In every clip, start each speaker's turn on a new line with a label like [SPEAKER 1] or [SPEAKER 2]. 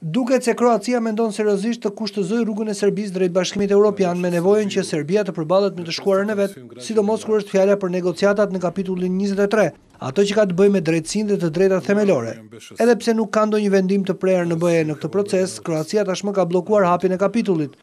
[SPEAKER 1] Duket se Kroacia mendon seriozisht të kushtëzojë rrugën e Serbisë drejt Bashkimit Evropian me nevojën që Serbia të përballet me të shkuarën e vet, sidomos kur është fjala për negociatat në kapitullin njëzet e tre, atë që ka të bëjë me drejtësinë dhe të drejtat themelore. Edhe pse nuk ka ndonjë vendim të prerë në BE në këtë proces, Kroacia tashmë ka bllokuar hapjen e kapitullit,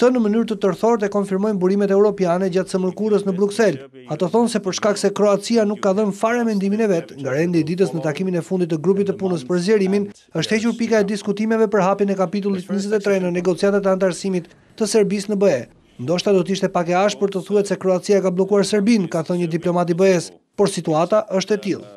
[SPEAKER 1] Këtë në mënyrë të tërthortë e konfirmojnë burimet europiane gjatë së mërkurës në Bruksel. Ato thonë se për shkak se Kroacia nuk ka dhënë fare mendimin e vet, nga rendi i ditës në takimin e fundit të grupit të punës për zgjerimin, është hequr pika e diskutimeve për hapjen e kapitullit njëzet e tre në negociatat e anëtarësimit të Serbisë në BE. Ndoshta do të ishte pak e ashpër të thuhet se Kroacia e ka bllokuar Serbinë, ka thënë një diplomat i BE-së, por situata është e tillë.